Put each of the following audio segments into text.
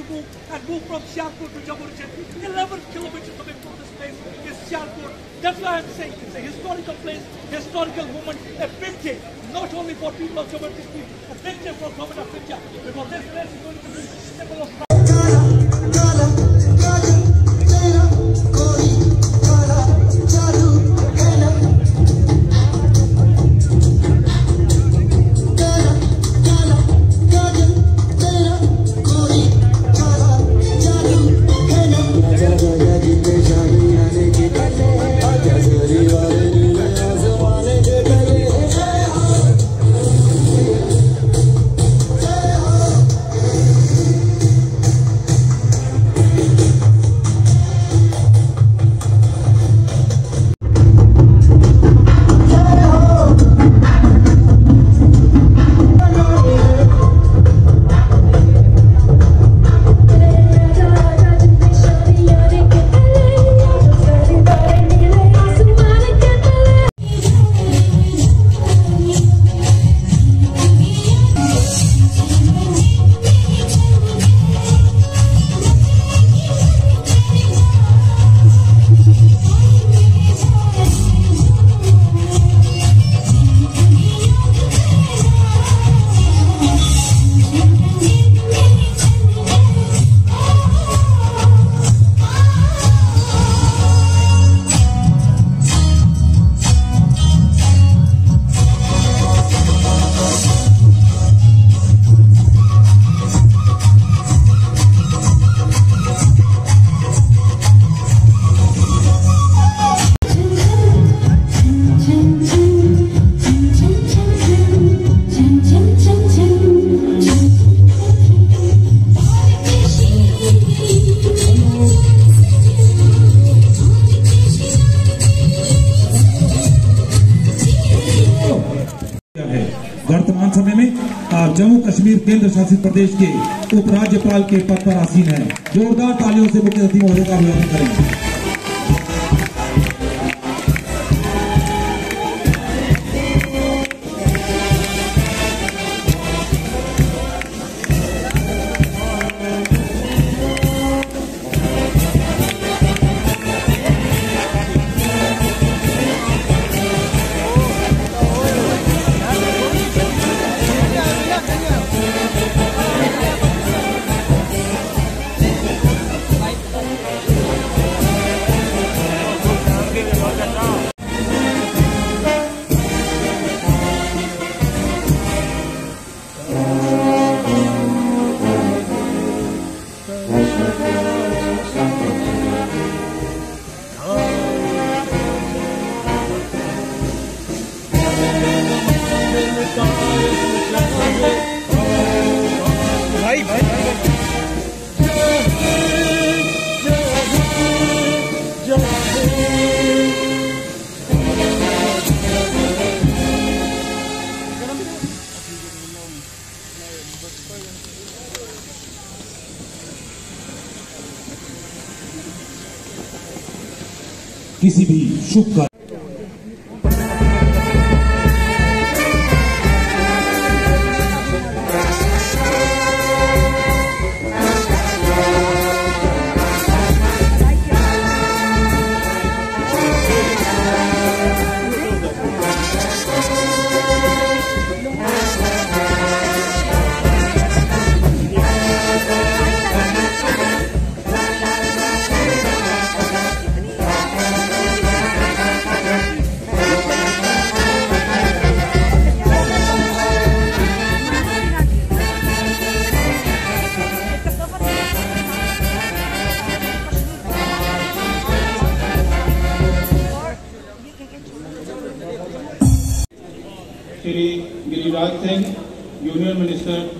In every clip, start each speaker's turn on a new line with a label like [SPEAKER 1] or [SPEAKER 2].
[SPEAKER 1] and move from Sialkot to Jammu 11 kilometers away from this place is Sialkot. That's why I'm saying it's a historical place, historical moment, a vintage, not only for people of Kashmir, a vintage for government of India. Because this place is going to be a symbol of
[SPEAKER 2] Kashmir केंद्र शासित प्रदेश के उपराज्यपाल के पद पर आसीन है। जोरदार तालियों से मुख्य अतिथि महोदय का अभिवादन करें किसी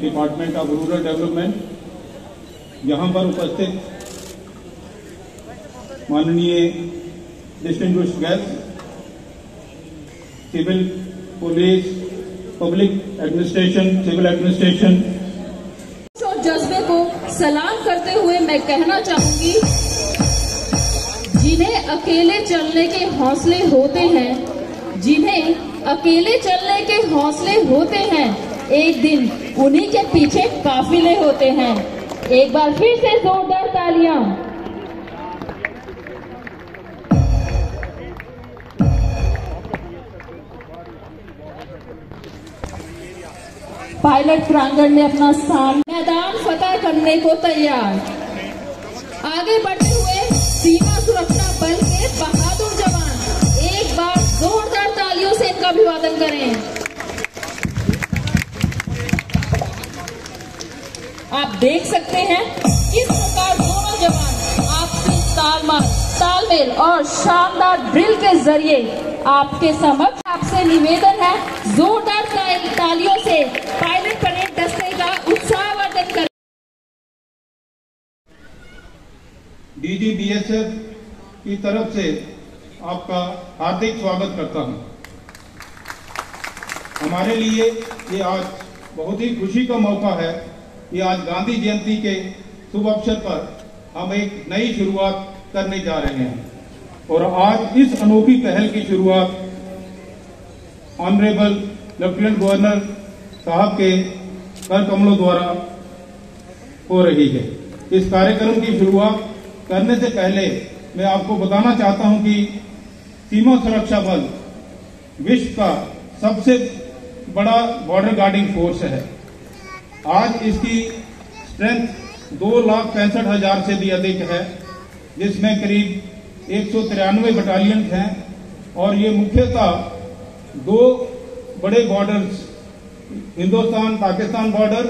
[SPEAKER 3] डिपार्टमेंट ऑफ़ रूरल डेवलपमेंट यहाँ पर उपस्थित माननीय distinguished guest civil police public administration civil administration
[SPEAKER 4] और जज्बे को सलाम करते हुए मैं कहना चाहूँगी, जिन्हें अकेले चलने के हौसले होते हैं, जिन्हें अकेले चलने के हौसले होते हैं एक दिन उन्हीं के पीछे काफिले होते हैं। एक बार फिर से जोरदार तालियाँ। पायलट प्रांगण में अपना स्थान, मैदान फतह करने को तैयार। आगे बढ़ते हुए सीमा सुरक्षा बल के बहादुर जवान एक बार जोरदार तालियों से इनका अभिवादन करें। आप देख सकते हैं किस प्रकार दोनों जवान आपसी तालमेल तालमेल और शानदार ड्रिल के ज़रिए आपके समक्ष आपसे निवेदन है, जोरदार ताल- तालियों से पायलट परेड दस्ते का उत्साहवर्धन करें
[SPEAKER 3] डीजी बीएसएफ की तरफ़ से आपका हार्दिक स्वागत करता हूँ। हमारे लिए ये आज बहुत ही खुशी का मौका है कि आज गांधी जयंती के शुभ अवसर पर हम एक नई शुरुआत करने जा रहे हैं। और आज इस अनोखी पहल की शुरुआत ऑनरेबल लेफ्टिनेंट गवर्नर साहब के कर कमलों द्वारा हो रही है। इस कार्यक्रम की शुरुआत करने से पहले मैं आपको बताना चाहता हूँ कि सीमा सुरक्षा बल विश्व का सबसे बड़ा बॉर्डर गार्डिंग फोर्स है। आज इसकी स्ट्रेंथ दो लाख पैंसठ हज़ार से भी अधिक है जिसमें करीब एक सौ तिरानवे बटालियन हैं और ये मुख्यतः दो बड़े बॉर्डर्स हिंदुस्तान पाकिस्तान बॉर्डर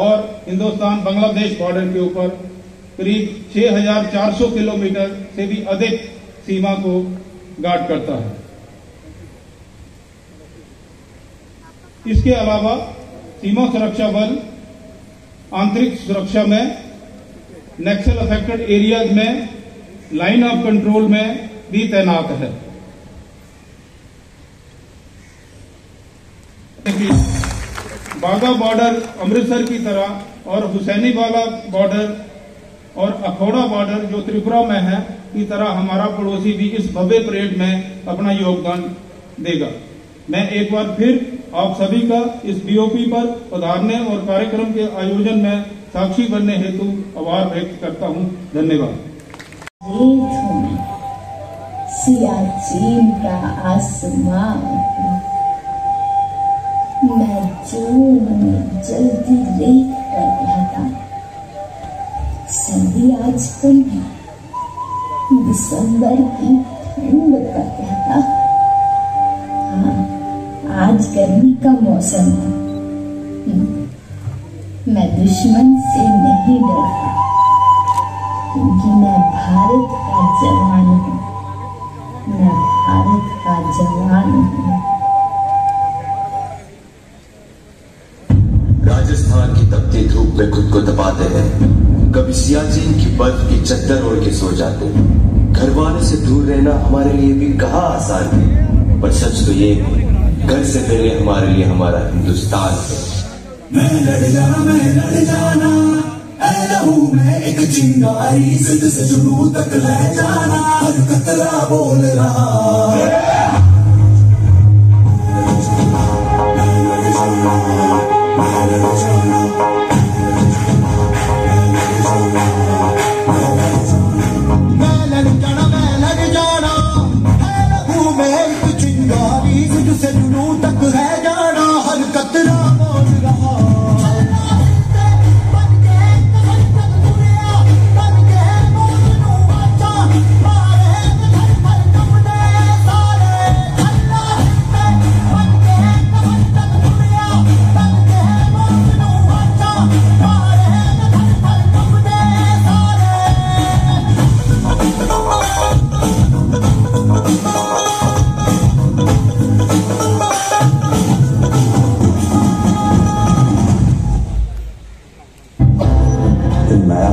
[SPEAKER 3] और हिंदुस्तान बांग्लादेश बॉर्डर के ऊपर करीब 6,400 किलोमीटर से भी अधिक सीमा को गार्ड करता है। इसके अलावा सीमा सुरक्षा बल, आंतरिक सुरक्षा में, नक्सल अफेक्टेड एरियाज़ में लाइन ऑफ़ कंट्रोल में भी तैनात है। बाघा बॉर्डर अमृतसर की तरह और हुसैनी वाला बॉर्डर और अखौड़ा बॉर्डर जो त्रिपुरा में है, की तरह हमारा पड़ोसी भी इस भव्य परेड में अपना योगदान देगा। मैं एक बार फिर आप सभी का इस बीओपी पर पधारने और कार्यक्रम के आयोजन में साक्षी बनने हेतु आभार व्यक्त करता हूँ। धन्यवाद।
[SPEAKER 5] सियाचिन का आसमान, मैं जून में जल्दी रेत पर रहता सर्दी आज कम है दिसंबर की ठंड पर कहता हाँ आज गर्मी का मौसम है। हम्म, मैं दुश्मन से नहीं डरता क्योंकि मैं भारत का जवान हूँ। मैं भारत का जवान हूँ।
[SPEAKER 6] राजस्थान की तपती धूप में खुद को दबाते हैं। कभी सियाचिन की बर्फ़ की चद्दर ओढ़ के सो जाते हैं। घर वाले से दूर रहना हमारे लिए भी कहा आसान है। पर सच तो ये है घर से पहले हमारे लिए हमारा हिंदुस्तान है।
[SPEAKER 7] मैं लड़ जाना मैं लड़ जाना। ऐ लहू मैं एक चिंगारी, सिद्ध से जुनू तक ले जाना। हर कतरा बोल रहा। मैं
[SPEAKER 8] नया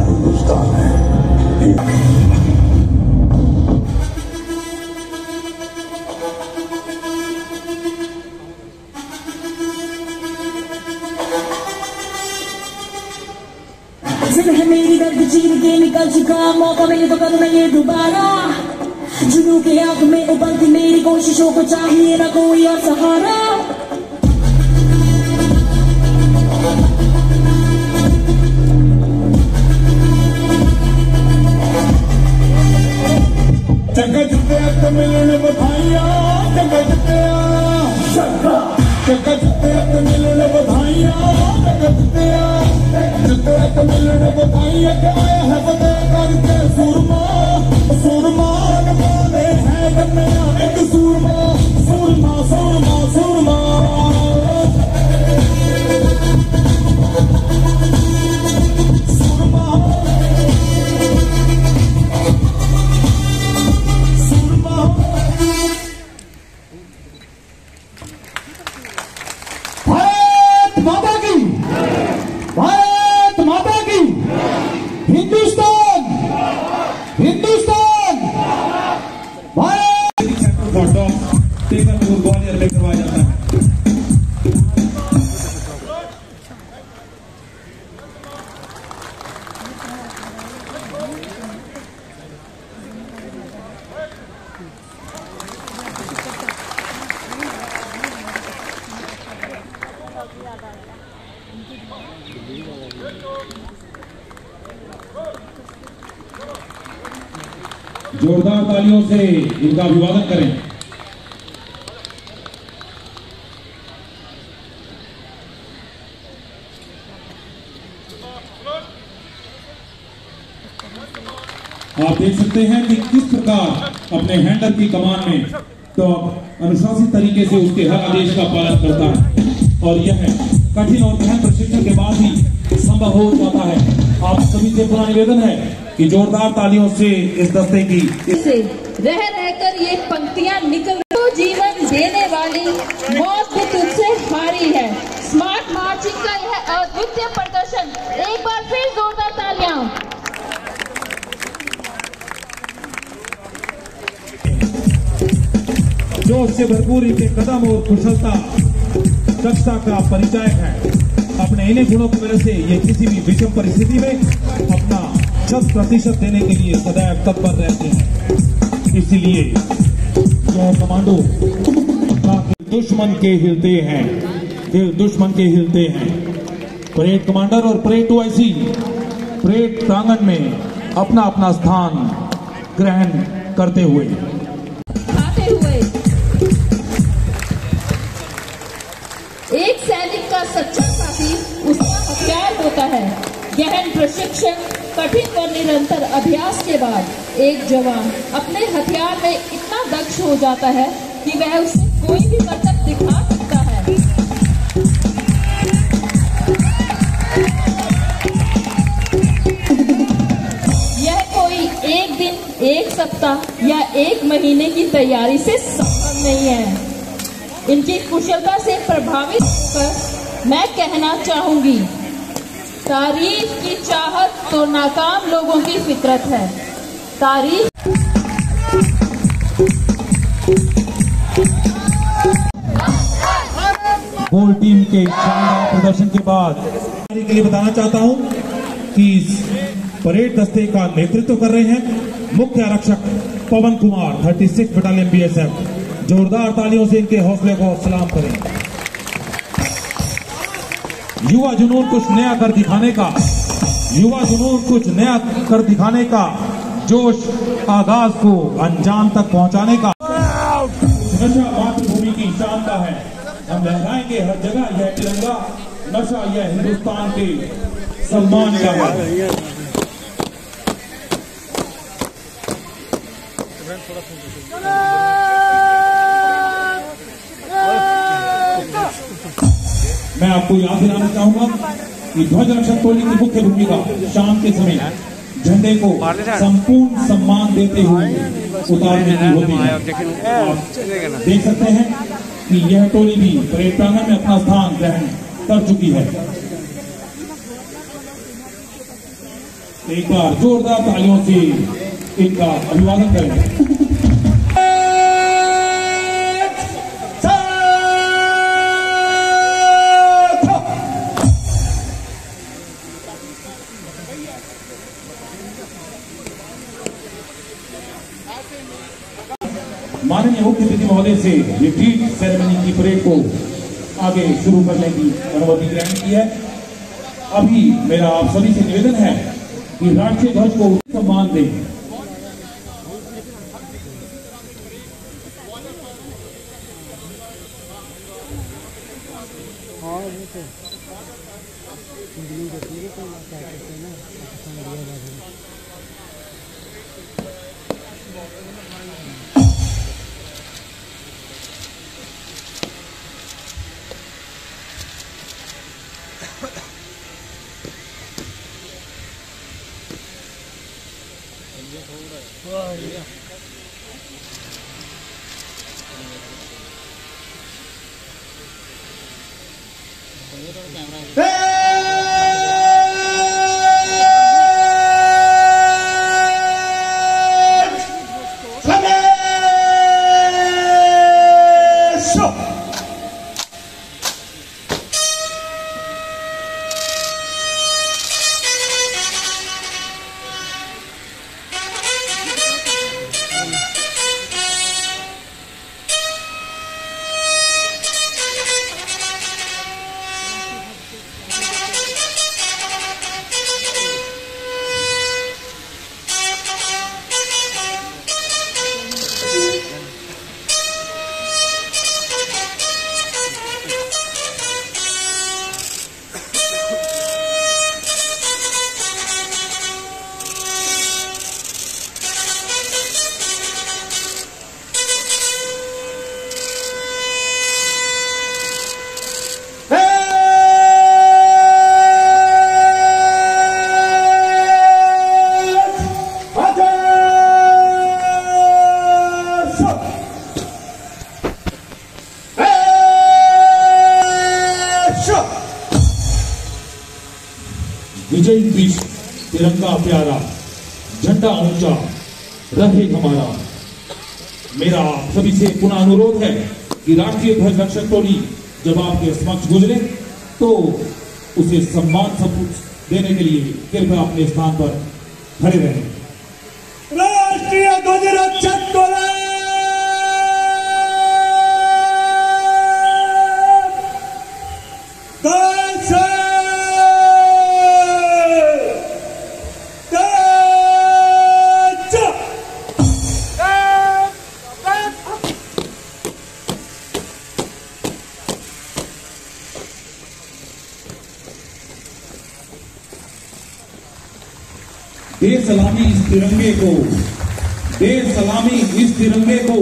[SPEAKER 8] है
[SPEAKER 5] मेरी दर्द चीर के निकल चुका मौका मिले तो करूँ मैं ये दोबारा जुनू के आग में उबलती मेरी कोशिशों को चाहिए ना कोई और सहारा।
[SPEAKER 7] चंगा जुटे अब तो मिलने बधाइया चंगा जुटे चंगा जुटे
[SPEAKER 2] अब तो मिलने बधाइया चंगा क्या है बता करके सुर through tomorrow. इनका अभिवादन करें। आप देख सकते हैं कि किस प्रकार अपने हैंडल की कमान में तो अनुशासित तरीके से उसके हर आदेश का पालन करता है। और यह कठिन और गहन प्रशिक्षण के बाद ही संभव हो जाता है। आप सभी से पूरा निवेदन है कि जोरदार तालियों से इस दस्ते की। इस
[SPEAKER 4] से रह रहकर ये पंक्तियाँ निकल तो जीवन देने वाली मौत भी तुझसे हारी है। स्मार्ट मार्चिंग का यह अद्वितीय प्रदर्शन। एक बार फिर जोरदार तालियाँ।
[SPEAKER 2] जोश से भरपूर इनके कदम और कुशलता दक्षता का परिचायक है। अपने इन्हीं गुणों की वजह से ये किसी भी विषम परिस्थिति में अपना शत प्रतिशत देने के लिए सदैव तत्पर रहते हैं। इसलिए जो कमांडो दुश्मन के हिलते हैं। दुश्मन के हिलते हैं। परेड कमांडर और परेड टू आईसी परेड प्रांगण में अपना अपना स्थान ग्रहण करते हुए।
[SPEAKER 4] निरंतर अभ्यास के बाद एक जवान अपने हथियार में इतना दक्ष हो जाता है कि वह उसे कोई भी करतब दिखा सकता है। यह कोई एक दिन, एक सप्ताह या एक महीने की तैयारी से संभव नहीं है। इनकी कुशलता से प्रभावित होकर मैं कहना चाहूँगी तारीफ़ की चाहत तो नाकाम लोगों की फितरत है। तारीफ़
[SPEAKER 2] गोल टीम के शानदार प्रदर्शन के बाद के लिए बताना चाहता हूँ कि परेड दस्ते का नेतृत्व कर रहे हैं मुख्य आरक्षक पवन कुमार 36 बटालियन बीएसएफ जोरदार तालियों से इनके हौसले को सलाम करें। युवा जुनून कुछ नया कर दिखाने का, युवा जुनून कुछ नया कर दिखाने का, जोश आगाज़ को अंजाम तक पहुँचाने का। नशा मातृभूमि की शान का है। हम लहराएँगे हर जगह यह तिरंगा, नशा यह हिंदुस्तान के सम्मान का। मैं आपको याद दिलाना चाहूँगा कि ध्वज रक्षक टोली की मुख्य भूमिका शाम के समय झंडे को संपूर्ण सम्मान देते हुए उतारने की होती है। देख सकते हैं कि यह टोली भी परेड प्रांगण में अपना स्थान ग्रहण कर चुकी है। एक बार जोरदार तालियों से इनका अभिवादन करेंगे माननीय मुख्य अतिथि महोदय से ये ट्रीट सेरेमनी की परेड को आगे शुरू करने की अनुमति ग्रहण की है। अभी मेरा आप सभी से निवेदन है कि राष्ट्रीय ध्वज को सम्मान दें। तिरंगा प्यारा, झंडा ऊँचा, रहे हमारा। मेरा सभी से पुनः अनुरोध है कि राष्ट्रीय ध्वज रक्षक टोली जब आपके समक्ष गुजरे तो उसे सम्मान सब देने के लिए कृपया अपने स्थान पर खड़े रहें। तिरंगे को। दे सलामी इस तिरंगे को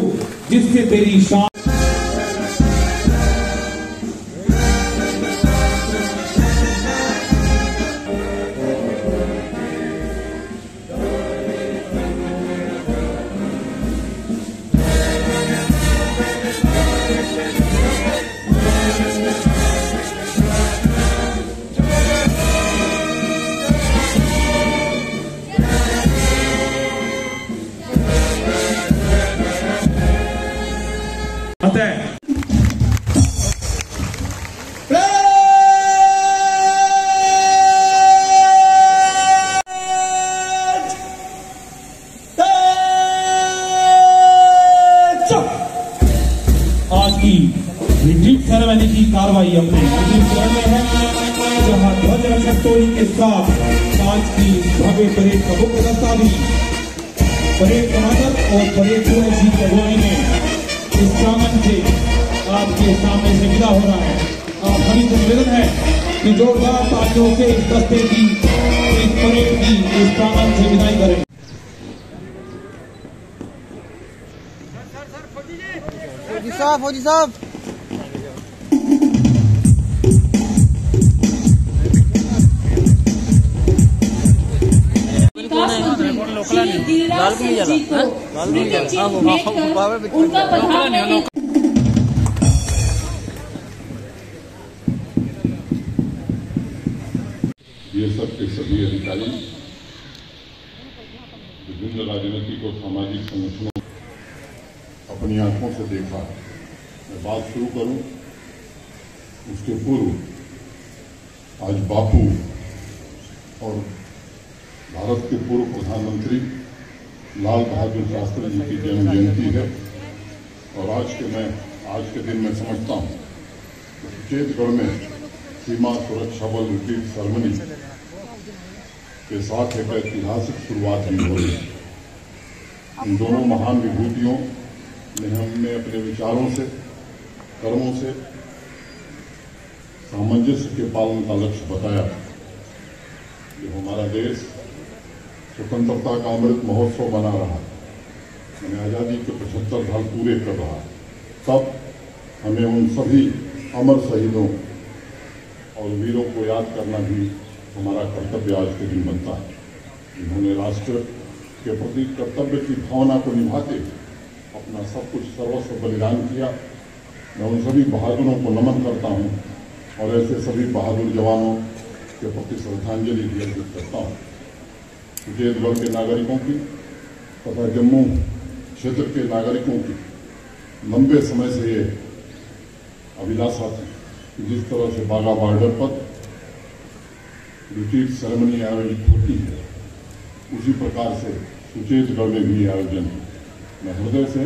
[SPEAKER 2] जिससे तेरी शान आपके सामने से विदा हो रहा है। आप सभी से निवेदन है कि जोरदार तालियों से इस दस्ते की इस परेड की इस प्रांगण से विदाई करें।
[SPEAKER 9] फौजी साहब फौजी साहब।
[SPEAKER 4] विकास मंत्री श्री गिरिराज सिंह जी को स्मृति प्रधानमंत्री
[SPEAKER 10] बीएसएफ के सभी अधिकारी विभिन्न राजनीतिक और सामाजिक संगठनों अपनी आँखों से देखा। मैं बात शुरू करूँ, उसके पूर्व आज बापू और भारत के पूर्व प्रधानमंत्री लाल बहादुर शास्त्री जी की जन्म जयंती है। और आज के मैं, आज के दिन मैं समझता हूँ सुचेतगढ़ में सीमा सुरक्षा बल रिट्रीट सेरेमनी के साथ एक ऐतिहासिक शुरुआत भी हो रही है इन दोनों महान विभूतियों ने हमने अपने विचारों से, कर्मों से, सामंजस्य के पालन का लक्ष्य बताया। कि हमारा देश स्वतंत्रता का अमृत महोत्सव मना रहा। मैंने आज़ादी के पचहत्तर साल पूरे कर रहा। तब हमें उन सभी अमर शहीदों और वीरों को याद करना भी हमारा कर्तव्य आज के दिन बनता है। जिन्होंने राष्ट्र के प्रति कर्तव्य की भावना को निभाते, अपना सब कुछ सर्वस्व बलिदान किया, मैं उन सभी बहादुरों को नमन करता हूँ और ऐसे सभी बहादुर जवानों के प्रति श्रद्धांजलि भी अर्पित करता हूँ। सुचेतगढ़ के नागरिकों की तथा जम्मू क्षेत्र के नागरिकों की लंबे समय से ये अभिलाषा थी जिस तरह से बागा बॉर्डर पर रिट्रीट सेरेमनी आयोजित होती है। उसी प्रकार से सुचेतगढ़ में भी आयोजन। मैं हृदय से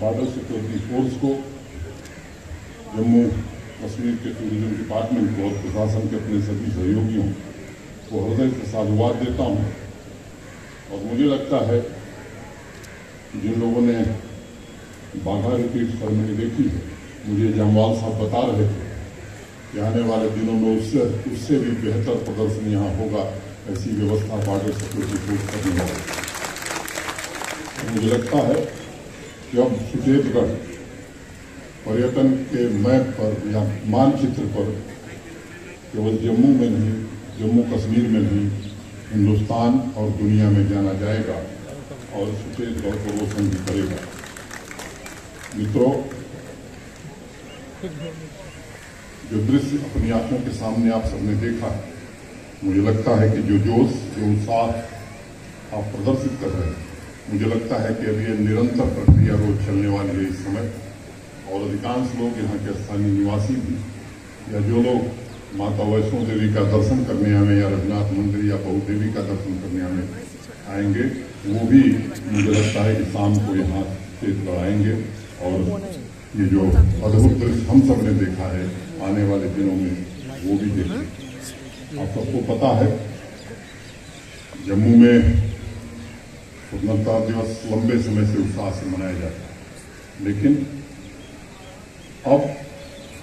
[SPEAKER 10] बॉर्डर सिक्योरिटी फोर्स को, जम्मू कश्मीर के टूरिज़्म डिपार्टमेंट को और प्रशासन के अपने सभी सहयोगियों को हृदय से साधुवाद देता हूँ। और मुझे लगता है जिन लोगों ने बाघा रिट्रीट सेरेमनी देखी है, मुझे जमवाल साहब बता रहे थे कि आने वाले दिनों में उससे उससे भी बेहतर प्रदर्शन यहाँ होगा, ऐसी व्यवस्था बॉर्डर सिक्योरिटी फोर्स करने वाली तो मुझे लगता है कि अब सुचेतगढ़ पर्यटन के मैप पर या मानचित्र पर केवल जम्मू में नहीं, जम्मू कश्मीर में नहीं, हिंदुस्तान और दुनिया में जाना जाएगा और सुचेतगढ़ को रोशन भी करेगा। मित्रों जो दृश्य अपनी आँखों के सामने आप सबने देखा है, मुझे लगता है कि जो जोश, जो उत्साह आप प्रदर्शित कर रहे हैं, मुझे लगता है कि अभी ये निरंतर प्रक्रिया रोज चलने वाली है इस समय। और अधिकांश लोग यहाँ के स्थानीय निवासी भी, या जो लोग माता वैष्णो देवी का दर्शन करने आने या रघुनाथ मंदिर, या बहु देवी का दर्शन करने आने आएँगे, वो भी मुझे लगता है कि शाम को यहाँ से आएँगे। और ये जो अद्भुत दृश्य हम सबने देखा है आने वाले दिनों में वो भी देखें। आप सबको पता है, जम्मू में स्वतंत्रता दिवस लंबे समय से उत्साह से मनाया जाता है। लेकिन अब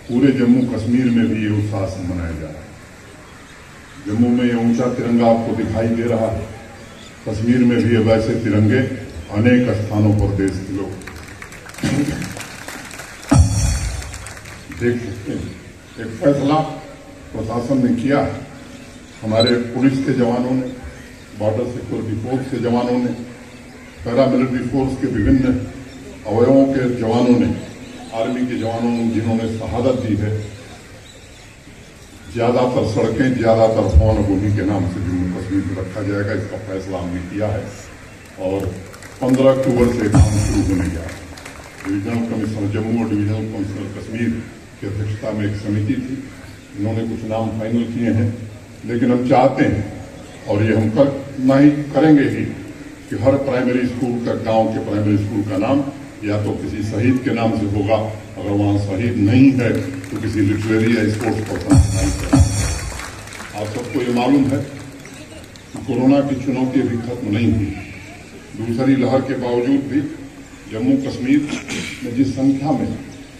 [SPEAKER 10] पूरे जम्मू कश्मीर में भी ये उत्साह से मनाया जा रहा है। जम्मू में ये ऊँचा तिरंगा आपको दिखाई दे रहा है। कश्मीर में भी ऐसे तिरंगे अनेक स्थानों पर देश के लोग देख सकते हैं। एक फैसला प्रशासन ने किया। हमारे पुलिस के जवानों ने, बॉर्डर सिक्योरिटी फोर्स के जवानों ने, पैरामिलिट्री फोर्स के विभिन्न अवयवों के जवानों ने, आर्मी के जवानों ने, जिन्होंने शहादत दी है, ज़्यादातर सड़कें, ज़्यादातर भवन भूमि के नाम से जम्मू कश्मीर में रखा जाएगा, इसका फैसला हमने किया है और 15 अक्टूबर से काम शुरू होने जा रहा है। डिविजनल कमिश्नर, जम्मू और डिविजनल कमिश्नर कश्मीर की अध्यक्षता में एक समिति थी। इन्होंने कुछ नाम फाइनल किए हैं। लेकिन हम चाहते हैं, और ये हम कर ना ही करेंगे ही, कि हर प्राइमरी स्कूल का, गाँव के प्राइमरी स्कूल का नाम या तो किसी शहीद के नाम से होगा। अगर वहाँ शहीद नहीं है तो किसी लिटरेरी या स्पोर्ट्स पर्सन नाम से आप सबको ये मालूम है कि कोरोना की चुनौती अभी खत्म नहीं हुई। दूसरी लहर के बावजूद भी जम्मू कश्मीर में जिस संख्या में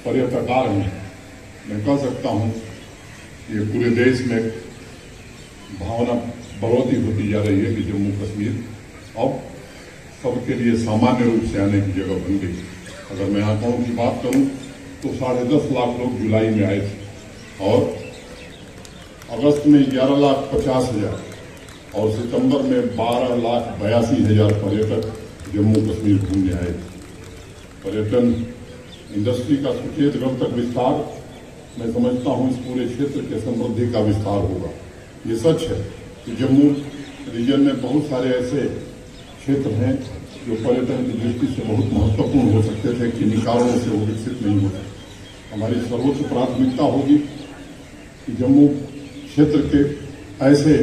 [SPEAKER 10] पर्यटक आ रहे हैं मैं कह सकता हूँ कि ये पूरे देश में भावना बढ़ोतरी होती जा रही है कि जम्मू कश्मीर अब सबके लिए सामान्य रूप से आने की जगह बन गई। अगर मैं आंकड़ों की बात करूँ तो साढ़े दस लाख लोग जुलाई में आए थे और अगस्त में ग्यारह लाख पचास हज़ार और सितंबर में बारह लाख बयासी हज़ार पर्यटक जम्मू कश्मीर घूमने आए पर्यटन इंडस्ट्री का सुचेतगढ़ तक विस्तार मैं समझता हूँ इस पूरे क्षेत्र के समृद्धि का विस्तार होगा। ये सच है कि जम्मू रीजन में बहुत सारे ऐसे क्षेत्र हैं जो पर्यटन की दृष्टि से बहुत महत्वपूर्ण हो सकते थे किन्हीं कारणों से वो विकसित नहीं होते हमारी सर्वोच्च प्राथमिकता होगी कि जम्मू क्षेत्र के ऐसे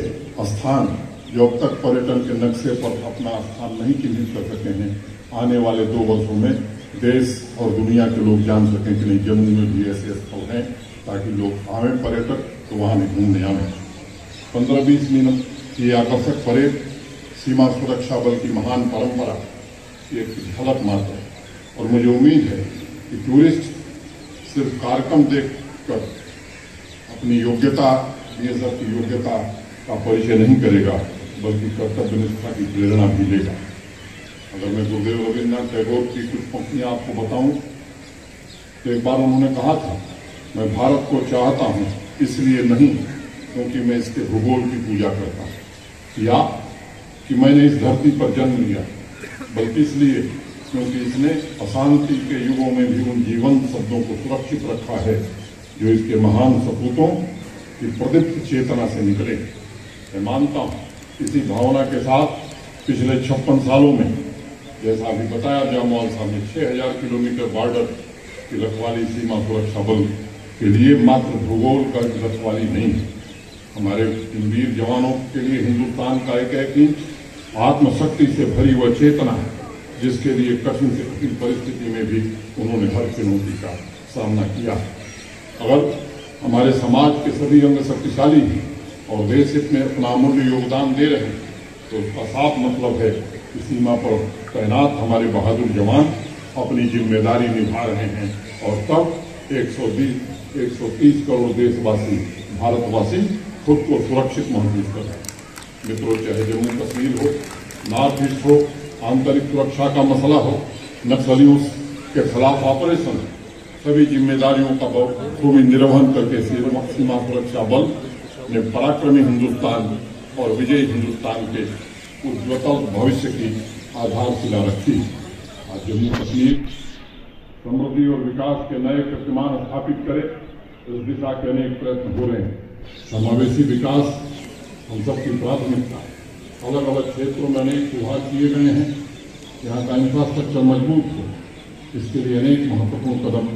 [SPEAKER 10] स्थान जो अब तक पर्यटन के नक्शे पर अपना स्थान नहीं चिन्हित कर सके हैं, आने वाले दो वर्षों में देश और दुनिया के लोग जान सकें कि नहीं, जम्मू में भी ऐसे स्थल हैं। ताकि लोग आवे पर्यटक तो वहाँ घूमने आवे पंद्रह बीस मिनट की आकर्षक परेड, सीमा सुरक्षा बल की महान परंपरा एक झलक मात्र है। और मुझे उम्मीद है कि टूरिस्ट सिर्फ़ कार्यक्रम देखकर अपनी योग्यता, बीएसएफ की योग्यता का परिचय नहीं करेगा, बल्कि कर्तव्य निष्ठा की प्रेरणा भी लेगा। अगर मैं गुरुदेव रविन्द्रनाथ टैगोर की कुछ पंक्तियाँ आपको बताऊँ तो एक बार उन्होंने कहा था मैं भारत को चाहता हूँ, इसलिए नहीं, क्योंकि मैं इसके भूगोल की पूजा करता हूँ। या कि मैंने इस धरती पर जन्म लिया, बल्कि इसलिए क्योंकि इसने अशांति के युगों में भी उन जीवंत शब्दों को सुरक्षित रखा है, जो इसके महान सपूतों की प्रदीप्त चेतना से निकले। मैं मानता हूँ, इसी भावना के साथ पिछले छप्पन सालों में, जैसा अभी बताया जामवाल साहब ने छह हज़ार किलोमीटर बॉर्डर की रखवाली सीमा सुरक्षा बल के लिए मात्र भूगोल का रखवाली नहीं है। हमारे इन वीर जवानों के लिए हिंदुस्तान का एक इंच आत्मशक्ति से भरी हुआ चेतना है, जिसके लिए कठिन से कठिन परिस्थिति में भी उन्होंने हर चुनौती का सामना किया अगर हमारे समाज के सभी अंग शक्तिशाली हैं और देश हित में अपना अमूल्य योगदान दे रहे हैं तो उसका साफ़ मतलब है कि सीमा पर तैनात हमारे बहादुर जवान अपनी ज़िम्मेदारी निभा रहे हैं और तब 120 130 करोड़ देशवासी, भारतवासी खुद को सुरक्षित महसूस कर रहे हैं। मित्रों, चाहे जम्मू कश्मीर हो, नॉर्थ ईस्ट हो, आंतरिक सुरक्षा का मसला हो नक्सलियों के खिलाफ ऑपरेशन सभी जिम्मेदारियों का खूबी निर्वहन करके सीमा सुरक्षा बल ने पराक्रमी हिंदुस्तान और विजयी हिंदुस्तान के उज्ज्वल भविष्य की आधारशिला रखी आज जम्मू कश्मीर समृद्धि और विकास के नए कीर्तिमान स्थापित करे, इस दिशा के अनेक प्रयत्न हो रहे हैं। समावेशी विकास हम सबकी प्राथमिकता है। अलग अलग क्षेत्रों में अनेक सुधार किए गए हैं। यहाँ का इंफ्रास्ट्रक्चर मज़बूत हो। इसके लिए अनेक महत्वपूर्ण कदम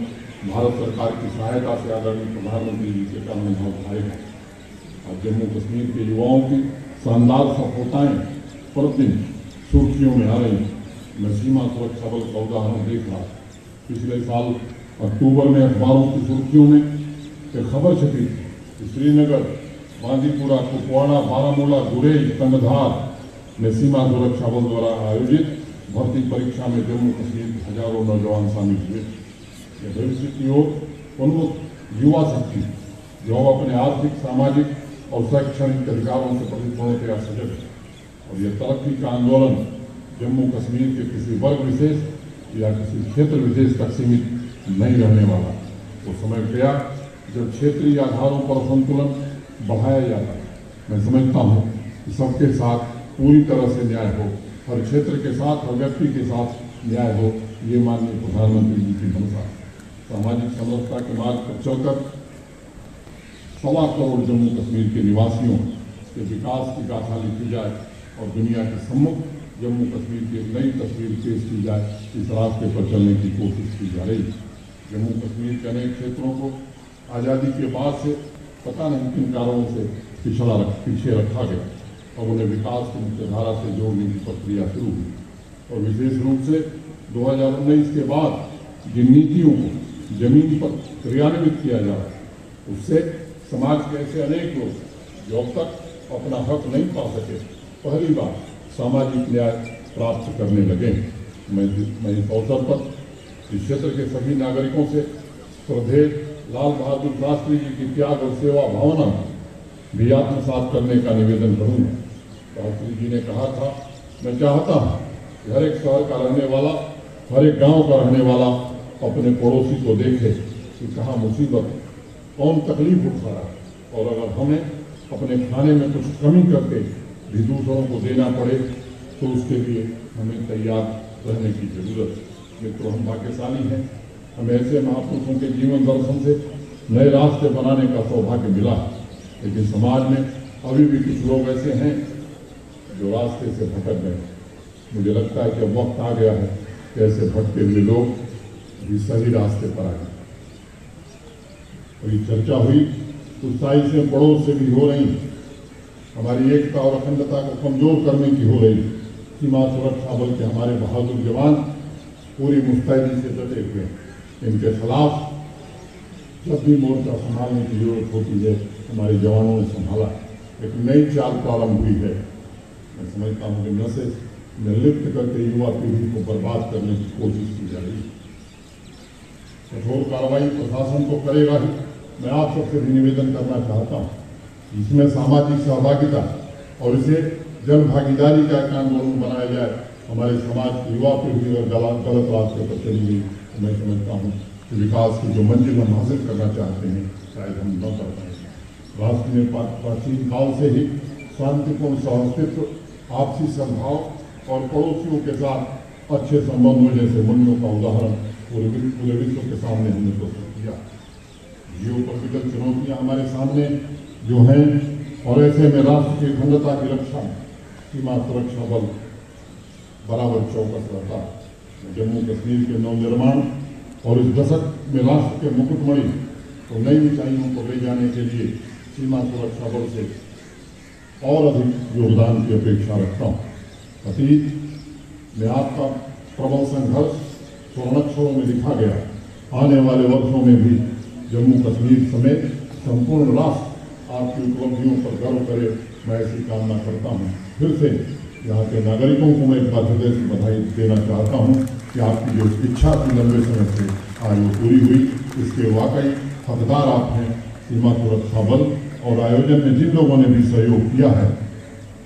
[SPEAKER 10] भारत सरकार की सहायता से आदरणीय प्रधानमंत्री जी के कारण में उठाए गए और जम्मू कश्मीर के युवाओं की शानदार सफलताएँ प्रतिदिन सुर्खियों में आ रही हैं। मैं सीमा सुरक्षा बल का उदाहरण देख रहा पिछले साल अक्टूबर में अखबारों की सुर्खियों में एक खबर छपी थी श्रीनगर बांदीपुरा कुपवाड़ा, बारामूला, गुरेज कंगधार में सीमा सुरक्षा बल द्वारा आयोजित भर्ती परीक्षा में जम्मू कश्मीर के हज़ारों नौजवान शामिल हुए। ये भविष्य की ओर उन्मुख युवा शक्ति, जो अपने आर्थिक, सामाजिक और शैक्षणिक अधिकारों से के सजग और यह तरक्की का आंदोलन जम्मू कश्मीर के किसी वर्ग विशेष या किसी क्षेत्र विशेष तक सीमित नहीं रहने वाला तो समय गया जब क्षेत्रीय आधारों पर संतुलन बढ़ाया जाता है मैं समझता हूँ कि सबके साथ पूरी तरह से न्याय हो हर क्षेत्र के साथ हर व्यक्ति के साथ न्याय हो ये माननीय प्रधानमंत्री जी की मनसा सामाजिक समरसता के मार्ग पर चलकर सवा करोड़ जम्मू कश्मीर के निवासियों के विकास की गाथा लिखी जाए और दुनिया के सम्मुख जम्मू कश्मीर की नई तस्वीर पेश की जाए इस रास्ते पर चलने की कोशिश की जा रही जम्मू कश्मीर के अनेक क्षेत्रों को आज़ादी के बाद से पता नहीं किन कारणों से पिछड़ा रख, पीछे रखा गया और उन्हें विकास की मुख्य धारा से जोड़ने की प्रक्रिया शुरू हुई। और विशेष रूप से दो हज़ार उन्नीस के बाद जिन नीतियों को ज़मीन पर क्रियान्वित किया जा रहा है उससे समाज के ऐसे अनेक लोग जो अब तक अपना हक नहीं पा सके पहली बार सामाजिक न्याय प्राप्त करने लगे। मैं मैं इस अवसर पर इस क्षेत्र के सभी नागरिकों से श्रद्धेय लाल बहादुर शास्त्री जी की त्याग और सेवा भावना भी आत्मसात करने का निवेदन करूँगा। शास्त्री जी ने कहा था, मैं चाहता हूँ कि हर एक शहर का रहने वाला, हर एक गाँव का रहने वाला अपने पड़ोसी को देखे कि कहाँ मुसीबत, कौन तकलीफ़ उठा रहा है। और अगर हमें अपने खाने में कुछ कमी करके भी दूसरों को देना पड़े तो उसके लिए हमें तैयार रहने की ज़रूरत ये तो हम भाग्यशाली हैं। हमें ऐसे महापुरुषों के जीवन दर्शन से नए रास्ते बनाने का सौभाग्य मिला लेकिन समाज में अभी भी कुछ लोग ऐसे हैं जो रास्ते से भटक गए मुझे लगता है कि वक्त आ गया है कि ऐसे भटके हुए लोग भी सही रास्ते पर आ गए। ये चर्चा हुई? उत्साही से पड़ोस से भी हो रही हमारी एकता और अखंडता को कमज़ोर करने की हो रही सीमा सुरक्षा बल के हमारे बहादुर जवान पूरी मुस्तैदी से डटे हुए इनके खिलाफ जब भी मोर्चा संभालने की ज़रूरत होती है, हमारे जवानों ने संभाला। एक नई चाल प्रारंभ हुई है। मैं समझता हूँ कि नशे में लिप्त करके युवा पीढ़ी को बर्बाद करने की कोशिश की जा रही है। कठोर कार्रवाई प्रशासन को करेगा ही। मैं आप सबसे भी निवेदन करना चाहता हूँ इसमें सामाजिक सहभागिता और इसे जन भागीदारी का आंदोलन बनाया जाए, हमारे समाज की युवा पीढ़ी और गलत रास्ते पर चली मैं समझता हूँ कि विकास की जो मंजिल हम हासिल करना चाहते हैं, शायद हम न कर पाएँगे राष्ट्र प्रा- प्राचीन काल से ही शांतिपूर्ण सहअस्तित्व, आपसी सद्भाव और पड़ोसियों के साथ अच्छे संबंधों जैसे मूल्यों का उदाहरण पूरे विश्व के सामने हमने प्रस्तुत किया। जियोपॉलिटिकल चुनौतियाँ हमारे सामने जो हैं, और ऐसे में राष्ट्र की अखंडता की रक्षा सीमा सुरक्षा बल, बराबर चौकस रहता। जम्मू कश्मीर के नवनिर्माण और इस दशक में राष्ट्र के मुकुटमणि को नई ऊंचाइयों को ले जाने के लिए सीमा सुरक्षा बल से और अधिक योगदान की अपेक्षा रखता हूँ। अतीत में आपका प्रबल संघर्ष स्वर्णक्षरों में लिखा गया। आने वाले वर्षों में भी जम्मू कश्मीर समेत संपूर्ण राष्ट्र आपकी उपलब्धियों पर गर्व करे, मैं ऐसी कामना करता हूँ। फिर से यहाँ के नागरिकों को मैं एक बार हृदय से बधाई देना चाहता हूँ कि आपकी जो इच्छा थी लंबे समय से, आज वो पूरी हुई। इसके वाकई हकदार आप हैं, सीमा सुरक्षा बल, और आयोजन में जिन लोगों ने भी सहयोग किया है,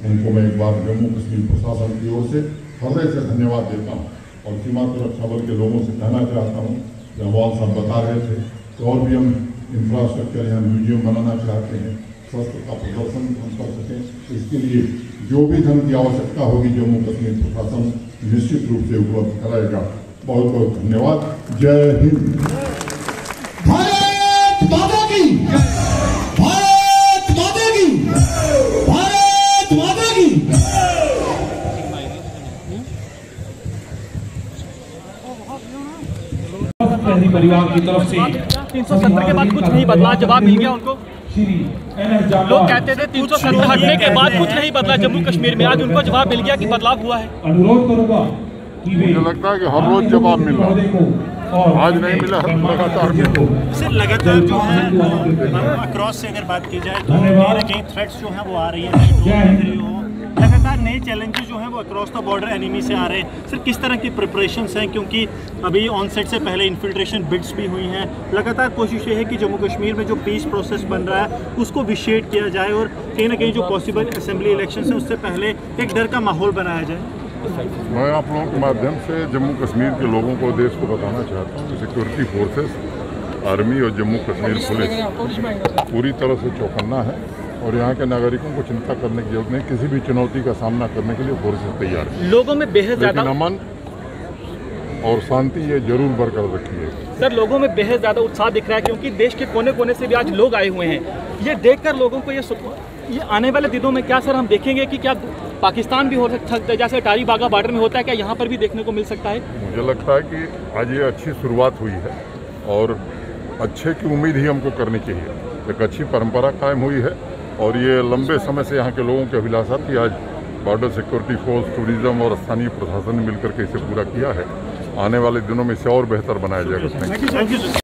[SPEAKER 10] उनको मैं एक बार जम्मू कश्मीर प्रशासन की ओर से हृदय से धन्यवाद देता हूँ। और सीमा सुरक्षा बल के लोगों से कहना चाहता हूँ जवाल साहब बता रहे थे तो और भी हम इंफ्रास्ट्रक्चर या म्यूज़ियम बनाना चाहते हैं स्वस्थ का प्रदर्शन हम कर सकें इसके लिए जो भी धन की आवश्यकता होगी जम्मू कश्मीर प्रशासन निश्चित रूप से उपलब्ध कराएगा बहुत बहुत धन्यवाद जय हिंद
[SPEAKER 2] परिवार की तरफ़ से
[SPEAKER 11] तीन सौ सत्तर के बाद कुछ नहीं बदला जवाब मिल गया उनको। लोग कहते थे तीन सौ सत्तर हटने के बाद कुछ नहीं बदला जम्मू कश्मीर में। आज उनको जवाब मिल गया कि बदलाव हुआ है।
[SPEAKER 2] अनुरोध करूँगा
[SPEAKER 10] मुझे लगता है कि हर रोज जवाब मिल रहा है। आज नहीं मिला लगातार मिल। रहा है
[SPEAKER 12] सर लगातार जो है अक्रॉस से अगर बात की जाए तो कहीं थ्रेट्स जो हैं वो आ रही है। हो लगातार नए चैलेंजेस जो हैं वो अक्रॉस द बॉर्डर एनिमी से आ रहे हैं। सर किस तरह की प्रिपरेशंस हैं? क्योंकि अभी ऑनसेट से पहले इन्फिल्ट्रेशन बिड्स भी हुई हैं। लगातार कोशिश ये है कि जम्मू कश्मीर में जो पीस प्रोसेस बन रहा है उसको विशेड किया जाए और कहीं ना कहीं जो पॉसिबल असेंबली इलेक्शन है उससे पहले एक डर का माहौल बनाया जाए।
[SPEAKER 10] मैं आप लोगों के माध्यम से जम्मू कश्मीर के लोगों को देश को बताना चाहता हूँ कि सिक्योरिटी फोर्सेस आर्मी और जम्मू कश्मीर पुलिस पूरी तरह से चौकन्ना है। और यहाँ के नागरिकों को चिंता करने की ज़रूरत नहीं किसी भी चुनौती का सामना करने के लिए फोर्सेस तैयार है।
[SPEAKER 11] लोगों में बेहद ज़्यादा
[SPEAKER 10] अमन और शांति ये ज़रूर बरकरार रखी है
[SPEAKER 11] सर लोगों में बेहद ज़्यादा उत्साह दिख रहा है क्योंकि देश के कोने कोने से भी आज लोग आए हुए हैं। ये देखकर लोगों को ये ये आने वाले दिनों में क्या सर हम देखेंगे कि क्या पाकिस्तान भी हो सकता है जैसे टारी बागा बॉर्डर में होता है क्या यहाँ पर भी देखने को मिल सकता है?
[SPEAKER 10] मुझे लगता है कि आज ये अच्छी शुरुआत हुई है और अच्छे की उम्मीद ही हमको करनी चाहिए। एक अच्छी परंपरा कायम हुई है। और ये लंबे समय से यहाँ के लोगों की अभिलाषा थी। आज बॉर्डर सिक्योरिटी फोर्स टूरिज़्म और स्थानीय प्रशासन ने मिलकर के इसे पूरा किया है। आने वाले दिनों में इसे और बेहतर बनाया जाएगा।
[SPEAKER 12] Thank you